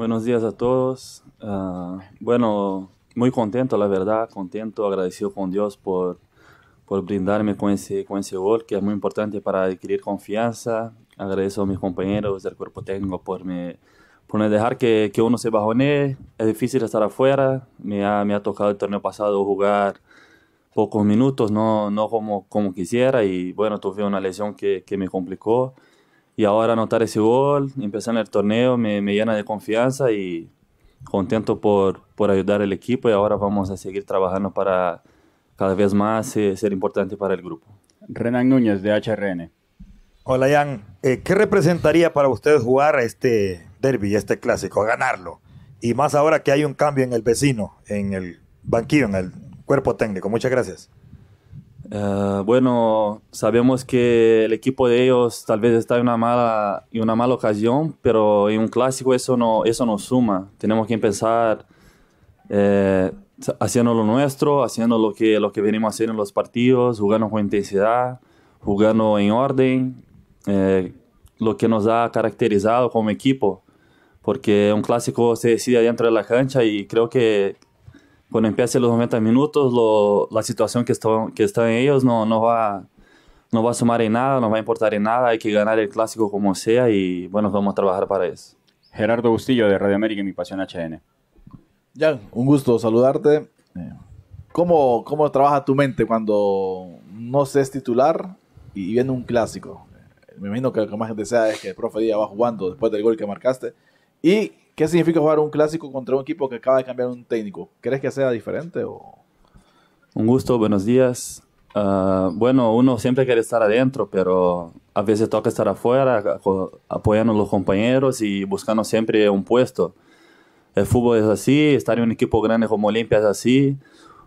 Buenos días a todos. Uh, bueno, muy contento, la verdad, contento, agradecido con Dios por, por brindarme con ese, con ese gol, que es muy importante para adquirir confianza. Agradezco a mis compañeros del cuerpo técnico por, me, por no dejar que, que uno se bajone. Es difícil estar afuera. Me ha, me ha tocado el torneo pasado jugar pocos minutos, no, no como, como quisiera. Y bueno, tuve una lesión que, que me complicó. Y ahora anotar ese gol, empezar el torneo, me, me llena de confianza y contento por, por ayudar al equipo. Y ahora vamos a seguir trabajando para cada vez más eh, ser importante para el grupo. Renan Núñez de HRN. Hola Jan, eh, ¿qué representaría para ustedes jugar este derby, este clásico, ganarlo? Y más ahora que hay un cambio en el vecino, en el banquillo, en el cuerpo técnico. Muchas gracias. Uh, bueno, sabemos que el equipo de ellos tal vez está en una mala, en una mala ocasión, pero en un clásico eso no, eso no suma. Tenemos que empezar eh, haciendo lo nuestro, haciendo lo que, lo que venimos haciendo en los partidos, jugando con intensidad, jugando en orden, eh, lo que nos ha caracterizado como equipo, porque un clásico se decide dentro de la cancha y creo que cuando empiece los 90 minutos, lo, la situación que, están que están ellos no, no, va, no va a sumar en nada, no va a importar en nada. Hay que ganar el clásico como sea y bueno, vamos a trabajar para eso. Gerardo Bustillo de Radio América y Mi Pasión HN. Jan, un gusto saludarte. ¿Cómo, ¿Cómo trabaja tu mente cuando no se es titular y viene un clásico? Me imagino que lo que más gente sea es que el profe Díaz va jugando después del gol que marcaste. ¿Y qué significa jugar un clásico contra un equipo que acaba de cambiar un técnico? ¿Crees que sea diferente? O? Un gusto, buenos días. Uh, bueno, uno siempre quiere estar adentro, pero a veces toca estar afuera, apoyando a los compañeros y buscando siempre un puesto. El fútbol es así, estar en un equipo grande como Olimpia es así.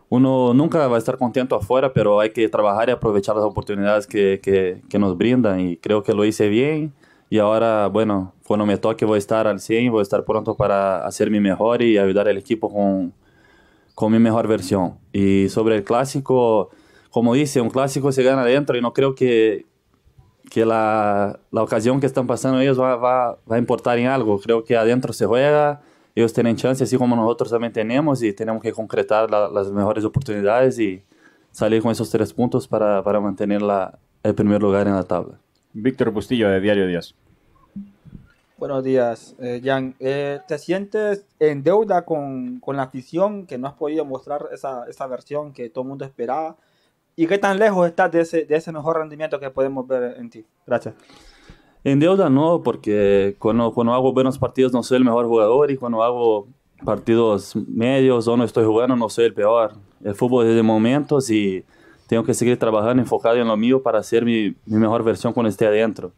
Uno nunca va a estar contento afuera, pero hay que trabajar y aprovechar las oportunidades que, que, que nos brindan. Y creo que lo hice bien. Y ahora, bueno, cuando me toque voy a estar al 100, voy a estar pronto para hacer mi mejor y ayudar al equipo con, con mi mejor versión. Y sobre el clásico, como dice, un clásico se gana adentro y no creo que, que la, la ocasión que están pasando ellos va, va, va a importar en algo. Creo que adentro se juega ellos tienen chance, así como nosotros también tenemos, y tenemos que concretar la, las mejores oportunidades y salir con esos tres puntos para, para mantener la, el primer lugar en la tabla. Víctor Bustillo, de Diario Díaz. Buenos días, eh, Jan. Eh, ¿Te sientes en deuda con, con, la afición que no has podido mostrar esa, esa versión que todo el mundo esperaba? ¿Y qué tan lejos estás de ese, de ese mejor rendimiento que podemos ver en ti? Gracias. En deuda no, porque cuando, cuando hago buenos partidos no soy el mejor jugador y cuando hago partidos medios o no estoy jugando no soy el peor. El fútbol es de momentos y tengo que seguir trabajando enfocado en lo mío para hacer mi, mi mejor versión cuando esté adentro.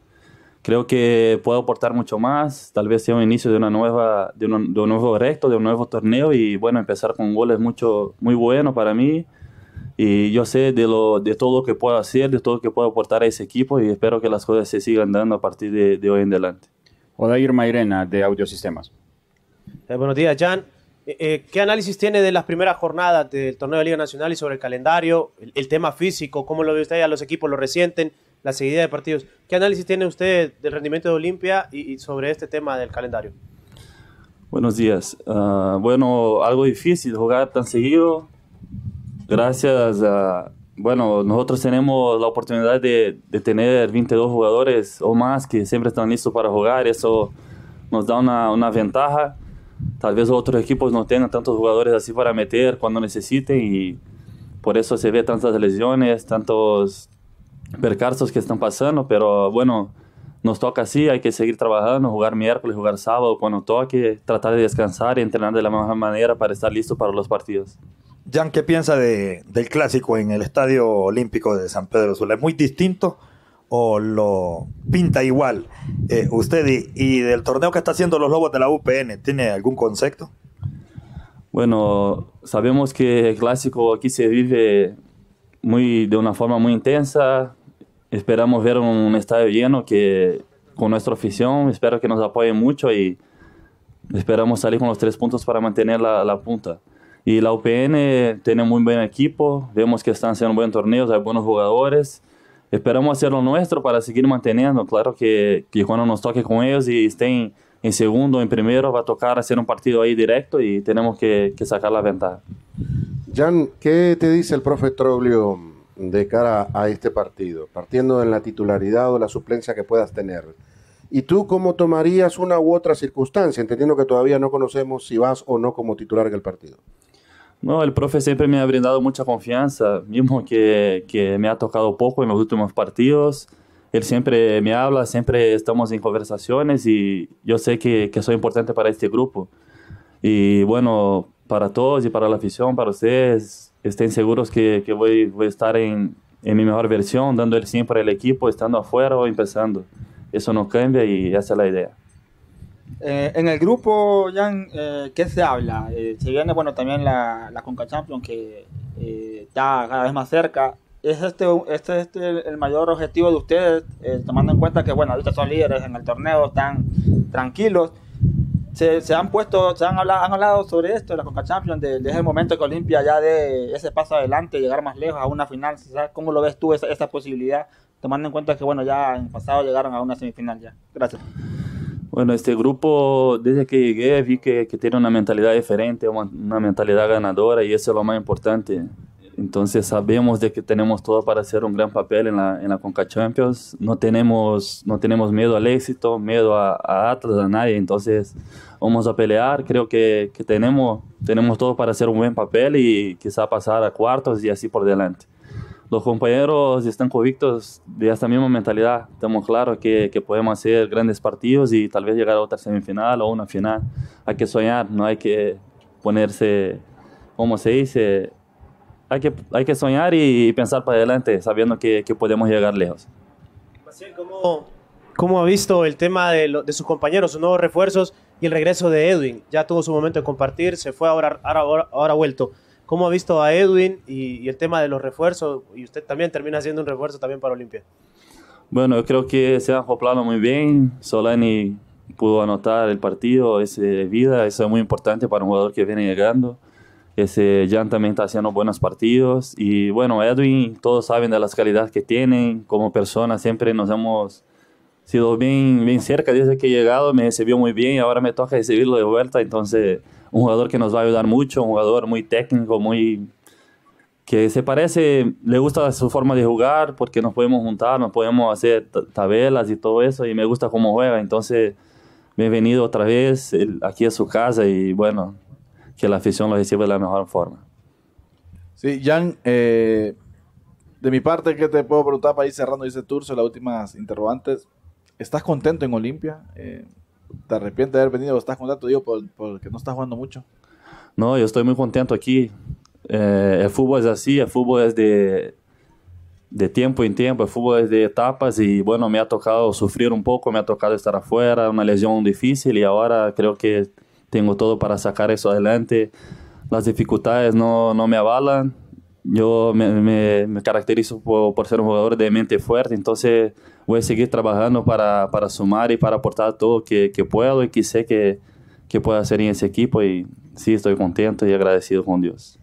Creo que puedo aportar mucho más, tal vez sea un inicio de, una nueva, de, un, de un nuevo reto, de un nuevo torneo y bueno, empezar con goles mucho, muy bueno para mí y yo sé de, lo, de todo lo que puedo hacer, de todo lo que puedo aportar a ese equipo y espero que las cosas se sigan dando a partir de, de hoy en adelante. Odair Mairena, de Audiosistemas. Eh, buenos días, Jan. Eh, eh, ¿Qué análisis tiene de las primeras jornadas del torneo de Liga Nacional y sobre el calendario, el, el, tema físico, cómo lo ve usted, a los equipos lo resienten, la seguida de partidos? ¿Qué análisis tiene usted del rendimiento de Olimpia y, y sobre este tema del calendario? Buenos días. Uh, bueno, algo difícil jugar tan seguido, gracias a, bueno, nosotros tenemos la oportunidad de, de, tener 22 jugadores o más que siempre están listos para jugar, eso nos da una, una ventaja. Tal vez otros equipos no tengan tantos jugadores así para meter cuando necesiten y por eso se ve tantas lesiones, tantos percarsos que están pasando, pero bueno, nos toca así, hay que seguir trabajando, jugar miércoles, jugar sábado cuando toque, tratar de descansar y entrenar de la mejor manera para estar listo para los partidos. Jan, ¿qué piensa de, del clásico en el Estadio Olímpico de San Pedro Sula? ¿Es muy distinto o lo pinta igual? Eh, ¿Usted y, y, del torneo que está haciendo los Lobos de la UPN, tiene algún concepto? Bueno, sabemos que el clásico aquí se vive muy, de una forma muy intensa. Esperamos ver un estadio lleno que, con nuestra afición. Espero que nos apoyen mucho y esperamos salir con los tres puntos para mantener la, punta. Y la UPN tiene muy buen equipo, vemos que están haciendo buenos torneos, hay buenos jugadores. Esperamos hacer lo nuestro para seguir manteniendo. Claro que, que cuando nos toque con ellos y estén en segundo o en primero, va a tocar hacer un partido ahí directo y tenemos que, que sacar la ventaja. Jan, ¿qué te dice el profe Troglio de cara a este partido? Partiendo en la titularidad o la suplencia que puedas tener. ¿Y tú cómo tomarías una u otra circunstancia, entendiendo que todavía no conocemos si vas o no como titular en partido? No, el profe siempre me ha brindado mucha confianza, mismo que, que me ha tocado poco en los últimos partidos. Él siempre me habla, siempre estamos en conversaciones y yo sé que, que soy importante para este grupo. Y bueno, para todos y para la afición, para ustedes, estén seguros que, que voy, voy a estar en, en mi mejor versión, dando el 100 para el equipo, estando afuera o empezando. Eso no cambia y esa es la idea. Eh, en el grupo, Jan, eh, ¿qué se habla? Eh, se viene, bueno, también la, la Conca Champions que eh, está cada vez más cerca. ¿Es este, este, este el mayor objetivo de ustedes, eh, tomando en cuenta que, bueno, ahorita son líderes en el torneo, están tranquilos? Se, se han puesto, se han hablado, han hablado sobre esto, la Conca Champions, de, de momento que Olimpia ya de ese paso adelante, llegar más lejos a una final. ¿sabes? ¿Cómo lo ves tú esa, esa posibilidad, tomando en cuenta que, bueno, ya en pasado llegaron a una semifinal ya? Gracias. Bueno, este grupo, desde que llegué, vi que, que tiene una mentalidad diferente, una, una, mentalidad ganadora y eso es lo más importante. Entonces sabemos de que tenemos todo para hacer un gran papel en la, en la Conca Champions. No tenemos, no tenemos miedo al éxito, miedo a, a Atlas, a nadie. Entonces vamos a pelear. Creo que, que tenemos, tenemos todo para hacer un buen papel y quizá pasar a cuartos y así por delante los compañeros están convictos de esta misma mentalidad. Estamos claros que, que, podemos hacer grandes partidos y tal vez llegar a otra semifinal o una final. Hay que soñar, no hay que ponerse, como se dice, hay que, hay que soñar y, pensar para adelante, sabiendo que, que podemos llegar lejos. ¿Cómo, ¿Cómo, ha visto el tema de, lo, de, sus compañeros, sus nuevos refuerzos y el regreso de Edwin? Ya tuvo su momento de compartir, se fue, ahora, ahora, ahora ha vuelto. ¿Cómo ha visto a Edwin y, y, el tema de los refuerzos? Y usted también termina siendo un refuerzo también para Olimpia. Bueno, yo creo que se han acoplado muy bien. Solani pudo anotar el partido, ese vida, eso es muy importante para un jugador que viene llegando. Ese Jan también está haciendo buenos partidos. Y bueno, Edwin, todos saben de las calidades que tienen. Como persona siempre nos hemos sido bien, bien cerca desde que he llegado. Me recibió muy bien y ahora me toca recibirlo de vuelta. Entonces un jugador que nos va a ayudar mucho, un jugador muy técnico, muy que se parece, le gusta su forma de jugar porque nos podemos juntar, nos podemos hacer tabelas y todo eso y me gusta cómo juega, entonces bienvenido otra vez aquí a su casa y bueno, que la afición lo reciba de la mejor forma. Sí, Jan, eh, de mi parte, ¿qué te puedo preguntar para ir cerrando ese Turso, las últimas interrogantes? ¿Estás contento en Olimpia? Eh, ¿Te arrepientes de haber venido estás contento, digo, porque por no estás jugando mucho? No, yo estoy muy contento aquí. Eh, el fútbol es así, el fútbol es de, de tiempo en tiempo, el fútbol es de etapas y bueno, me ha tocado sufrir un poco, me ha tocado estar afuera, una lesión difícil y ahora creo que tengo todo para sacar eso adelante. Las dificultades no, no me avalan. Yo me, caracterizo por, por, ser un jugador de mente fuerte, entonces voy a seguir trabajando para, para sumar y para aportar todo que, que puedo y que sé que, que puedo hacer en ese equipo y sí, estoy contento y agradecido con Dios.